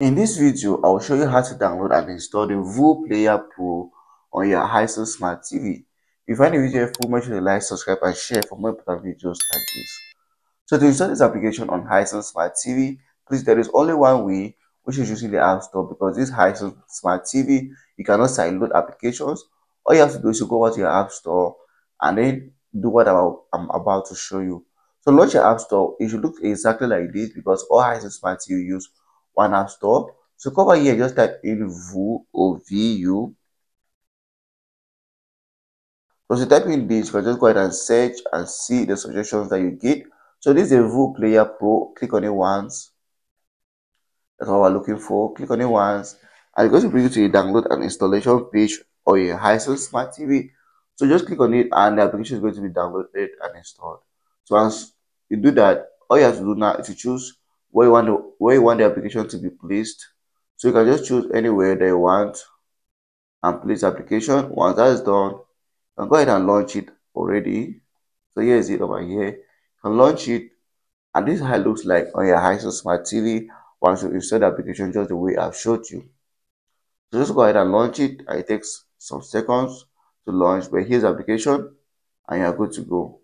In this video, I will show you how to download and install the VU Player Pro on your Hisense Smart TV. If you find the video helpful, make sure to like, subscribe, and share for more important videos like this. So to install this application on Hisense Smart TV, please there is only one way, which is using the App Store because this Hisense Smart TV, you cannot sideload applications. All you have to do is to go over to your App Store and then do what I'm about to show you. So launch your App Store. It should look exactly like this because all Hisense Smart TV use one app store. So come over here, just type in VU or VU. So you type in this, you just go ahead and search and see the suggestions that you get. So this is a VU Player Pro. Click on it once. That's what we're looking for. Click on it once. And it's going to bring you to the download and installation page or your Hisense Smart TV. So just click on it and the application is going to be downloaded and installed. So once you do that, all you have to do now is to choose where you want the, where you want the application to be placed. So you can just choose anywhere that you want and place application. Once that is done, you can go ahead and launch it already. So here is it over here. You can launch it and this is how it looks like on your Hisense Smart TV once you install the application just the way I've showed you. So just go ahead and launch it. It takes some seconds to launch, but here's the application and you're good to go.